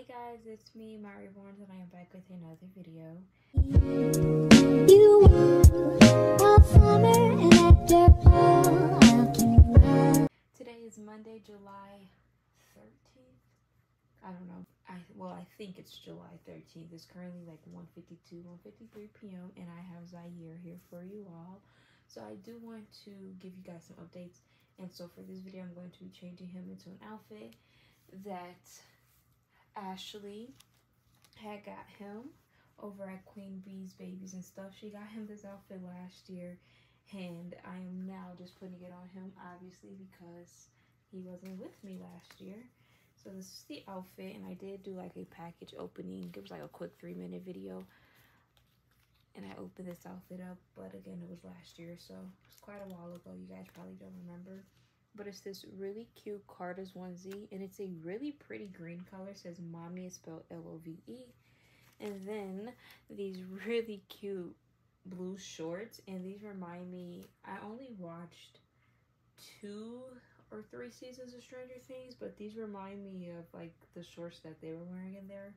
Hey guys, it's me, Mya Reborns, and I am back with another video. Today is Monday, July 13th. I don't know. I well, I think it's July 13th. It's currently like 1:52, 1:53 p.m. and I have Zyire here for you all. So I do want to give you guys some updates. And so for this video, I'm going to be changing him into an outfit that Ashley had got him over at Queen Bee's Babies and Stuff. She got him this outfit last year, and I am now just putting it on him, obviously, because he wasn't with me last year. So this is the outfit, and I did do like a package opening. It was like a quick three minute video. And I opened this outfit up, but again, it was last year, so it's quite a while ago. You guys probably don't remember but it's this really cute Carter's onesie and it's a really pretty green color. It says mommy is spelled L-O-V-E. And then these really cute blue shorts and these remind me, I only watched two or three seasons of Stranger Things, but these remind me of like the shorts that they were wearing in there.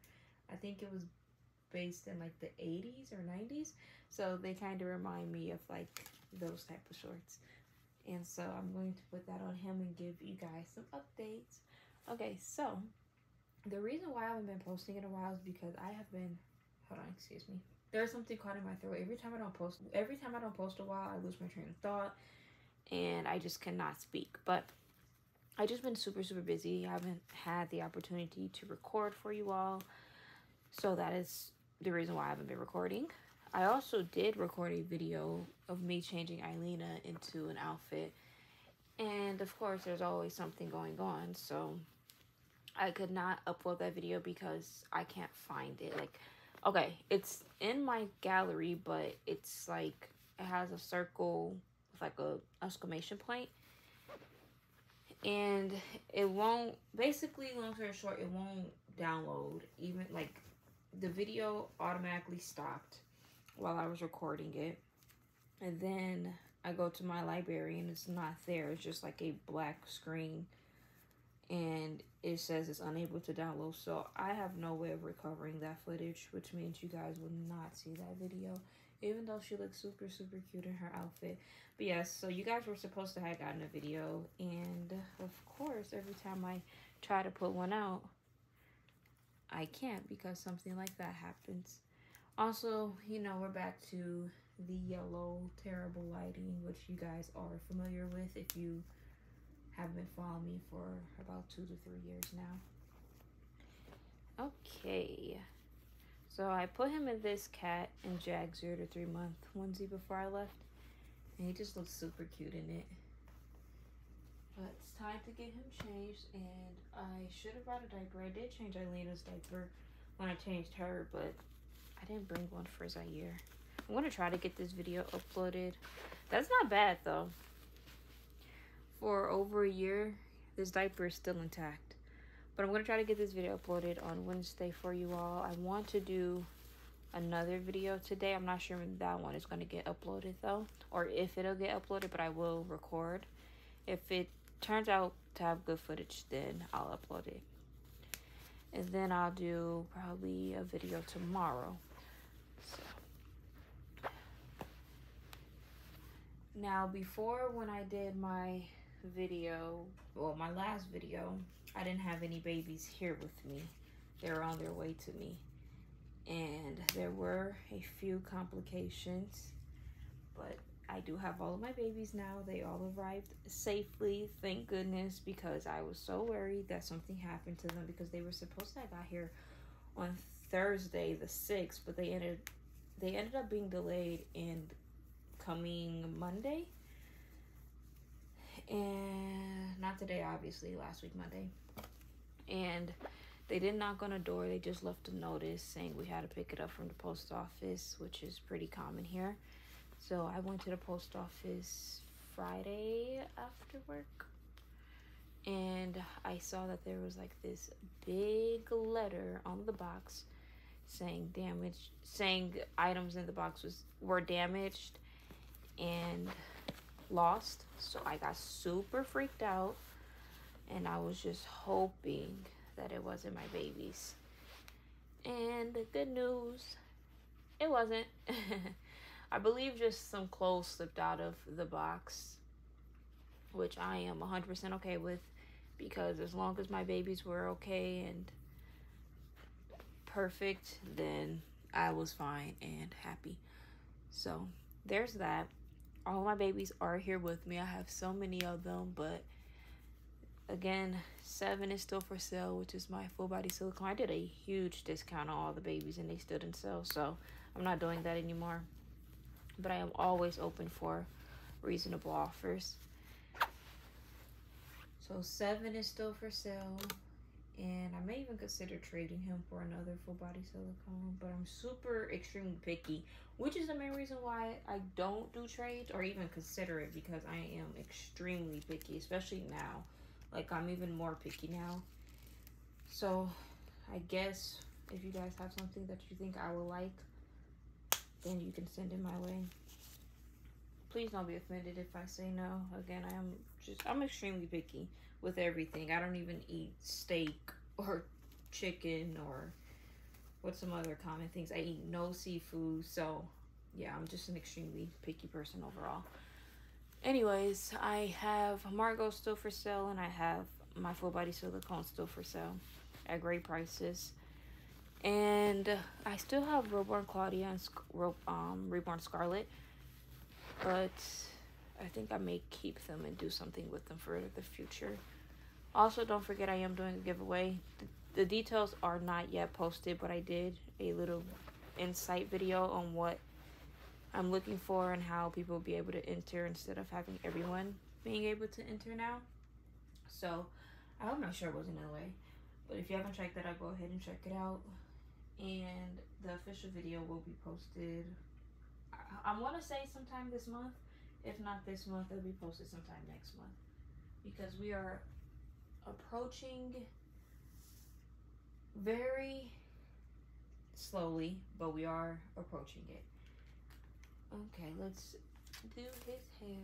I think it was based in like the 80s or 90s, so they kind of remind me of like those type of shorts. And so I'm going to put that on him and give you guys some updates. Okay, so the reason why I haven't been posting in a while is because I have been, hold on, excuse me. There's something caught in my throat. Every time I don't post, every time I don't post a while, I lose my train of thought and I just cannot speak. But I just been super, super busy. I haven't had the opportunity to record for you all. So that is the reason why I haven't been recording. I also did record a video of me changing Eilena into an outfit. And of course, there's always something going on. So I could not upload that video because I can't find it. Like, okay, it's in my gallery, but it's like, it has a circle with like a exclamation point. And it won't, basically, long story short, it won't download. Even like the video automatically stopped while I was recording it. And then I go to my library and it's not there. It's just like a black screen and it says it's unable to download. So I have no way of recovering that footage, which means you guys will not see that video. Even though she looks super, super cute in her outfit. But yes, so you guys were supposed to have gotten a video. And of course, every time I try to put one out, I can't because something like that happens. Also, you know, we're back to the yellow terrible lighting, which you guys are familiar with if you have been following me for about two to three years now. Okay. So I put him in this Cat and Jack zero to three month onesie before I left. And he just looks super cute in it. But it's time to get him changed and I should have brought a diaper. I did change Eilena's diaper when I changed her, but I didn't bring one for Zyire. I'm to try to get this video uploaded. That's not bad, though. For over a year, this diaper is still intact. But I'm to try to get this video uploaded on Wednesday for you all. I want to do another video today. I'm not sure when that one is to get uploaded, though. Or if it'll get uploaded, but I will record. If it turns out to have good footage, then I'll upload it. And then I'll do probably a video tomorrow. Now, before when I did my video, well, my last video, I didn't have any babies here with me. They were on their way to me. And there were a few complications, but I do have all of my babies now. They all arrived safely, thank goodness, because I was so worried that something happened to them because they were supposed to have got here on Thursday the 6th, but they ended they ended up being delayed and coming Monday. And not today, obviously, last week, Monday. And they did knock on a door. They just left a notice saying we had to pick it up from the post office, which is pretty common here. So I went to the post office Friday after work. And I saw that there was like this big letter on the box saying damage saying items in the box was were damaged and lost. So I got super freaked out and I was just hoping that it wasn't my babies. And the good news, it wasn't. I believe just some clothes slipped out of the box, which I am 100% okay with because as long as my babies were okay and perfect, then I was fine and happy. So there's that. All my babies are here with me. I have so many of them, but again, seven is still for sale, which is my full body silicone. I did a huge discount on all the babies and they still didn't sell, so I'm not doing that anymore. But I am always open for reasonable offers. So seven is still for sale. And I may even consider trading him for another full body silicone. But I'm super extremely picky. Which is the main reason why I don't do trades or even consider it. Because I am extremely picky. Especially now. Like I'm even more picky now. So I guess if you guys have something that you think I will like. Then you can send it my way please don't be offended if I say no. Again, I am just, I'm extremely picky with everything. I don't even eat steak or chicken or what's some other common things. I eat no seafood. So, yeah, I'm just an extremely picky person overall. Anyways, I have Margot still for sale and I have my full body silicone still for sale at great prices. And I still have Reborn Claudia and um, Reborn Scarlet but I think I may keep them and do something with them for the future. Also, don't forget I am doing a giveaway. The, the details are not yet posted, but I did a little insight video on what I'm looking for and how people will be able to enter instead of having everyone being able to enter now. So, I hope my shirt wasn't in the way. But if you haven't checked that out, go ahead and check it out. And the official video will be posted I want to say sometime this month. If not this month, it'll be posted sometime next month. Because we are approaching very slowly, but we are approaching it. Okay, let's do his hair.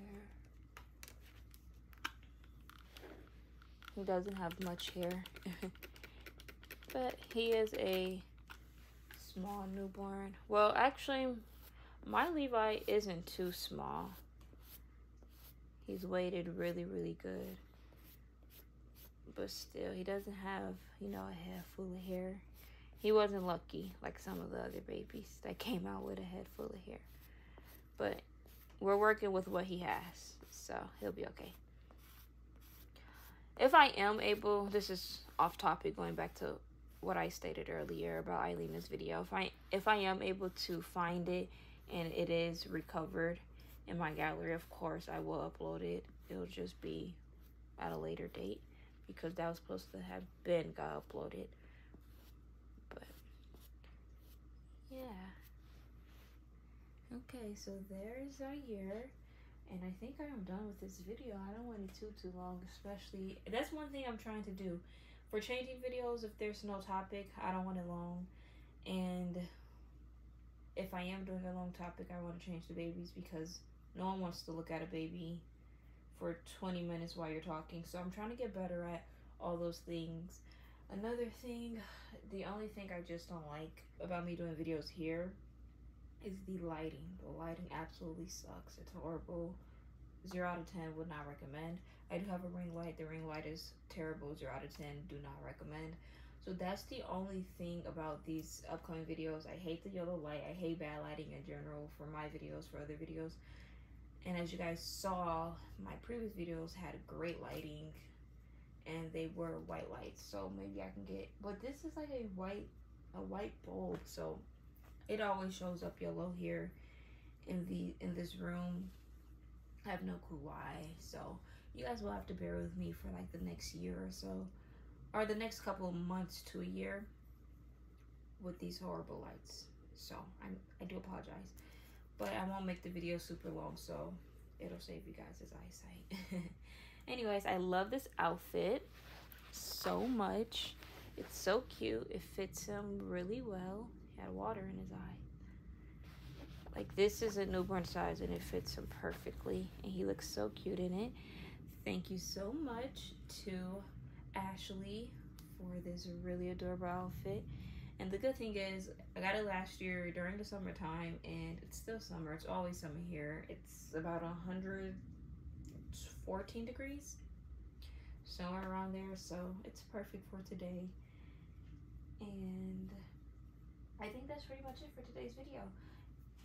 He doesn't have much hair. but he is a small newborn. Well, actually, my Levi isn't too small. He's weighted really, really good. But still, he doesn't have, you know, a head full of hair. He wasn't lucky like some of the other babies that came out with a head full of hair. But we're working with what he has, so he'll be okay. If I am able, this is off topic, going back to what I stated earlier about Eileen's video. If I if I am able to find it and it is recovered in my gallery of course i will upload it it'll just be at a later date because that was supposed to have been got uploaded. But yeah. Okay so there's our year and i think i am done with this video. I don't want it too too long especially that's one thing i'm trying to do. For changing videos if there's no topic i don't want it long. And if I am doing a long topic, I want to change the babies because no one wants to look at a baby for 20 minutes while you're talking. So I'm trying to get better at all those things. Another thing, the only thing I just don't like about me doing videos here is the lighting. The lighting absolutely sucks. It's horrible. 0 out of 10 would not recommend. I do have a ring light. The ring light is terrible. 0 out of 10 do not recommend. So that's the only thing about these upcoming videos. I hate the yellow light. I hate bad lighting in general for my videos, for other videos. And as you guys saw, my previous videos had great lighting and they were white lights. So maybe I can get, but this is like a white, a white bulb. So it always shows up yellow here in the, in this room. I have no clue why. So you guys will have to bear with me for like the next year or so or the next couple months to a year with these horrible lights. So I'm, I do apologize. But I won't make the video super long, so it'll save you guys' eyesight. Anyways, I love this outfit so much. It's so cute. It fits him really well. He had water in his eye. Like this is a newborn size and it fits him perfectly. And he looks so cute in it. Thank you so much to Ashley for this really adorable outfit. And the good thing is, I got it last year during the summertime, and it's still summer. It's always summer here. It's about 114 degrees, somewhere around there. So it's perfect for today. And I think that's pretty much it for today's video.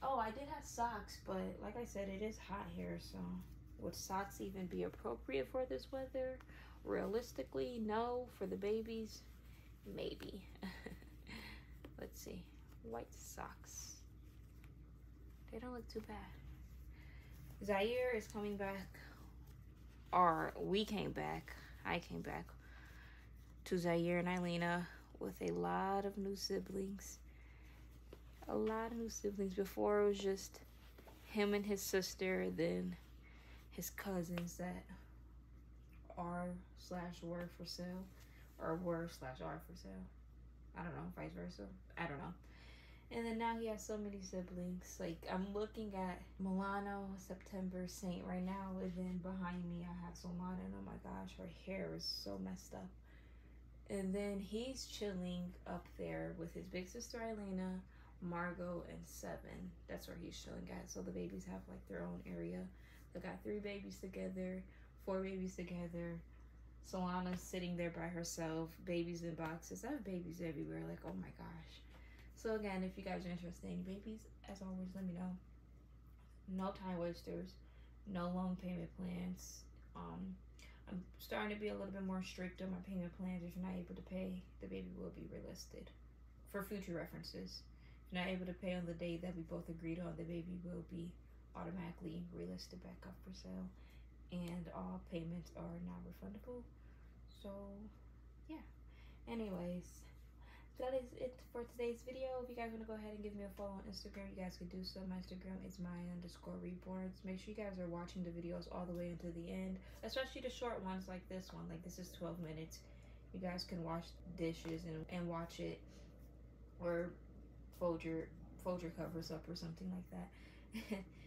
Oh, I did have socks, but like I said, it is hot here, so would socks even be appropriate for this weather? Realistically, no. For the babies, maybe. Let's see. White socks. They don't look too bad. Zyire is coming back. Or we came back. I came back to Zyire and Eilena with a lot of new siblings. A lot of new siblings. Before it was just him and his sister, then his cousins that are slash were for sale or were slash are for sale. I don't know, vice versa. I don't know. And then now he has so many siblings. Like I'm looking at Milano, September Saint right now, and then behind me I have Solana, and oh my gosh, her hair is so messed up. And then he's chilling up there with his big sister Elena, Margot, and Seven. That's where he's chilling at. So the babies have like their own area. They got three babies together, four babies together. Solana's sitting there by herself, babies in boxes. I have babies everywhere. Like, oh my gosh. So again, if you guys are interested in babies, as always, let me know. No time wasters, no long payment plans. Um, I'm starting to be a little bit more strict on my payment plans. If you're not able to pay, the baby will be relisted. For future references, if you're not able to pay on the day that we both agreed on, the baby will be automatically relisted back up for sale and all payments are now refundable. So yeah. Anyways that is it for today's video. If you guys want to go ahead and give me a follow on instagram you guys could do so. My instagram is my underscore reborns. Make sure you guys are watching the videos all the way until the end especially the short ones like this one. Like this is 12 minutes. You guys can wash dishes and, and watch it or fold your fold your covers up or something like that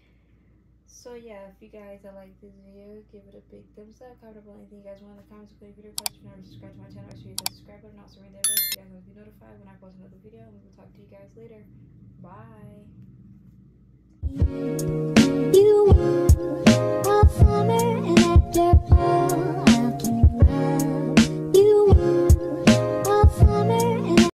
So yeah, if you guys like this video, give it a big thumbs up, comment below anything you guys want in the comments, including video requests. If you're not to my channel, make sure you hit the subscribe button. Also ring that bell so you guys will be notified when I post another video. And we will talk to you guys later. Bye. You a farmer and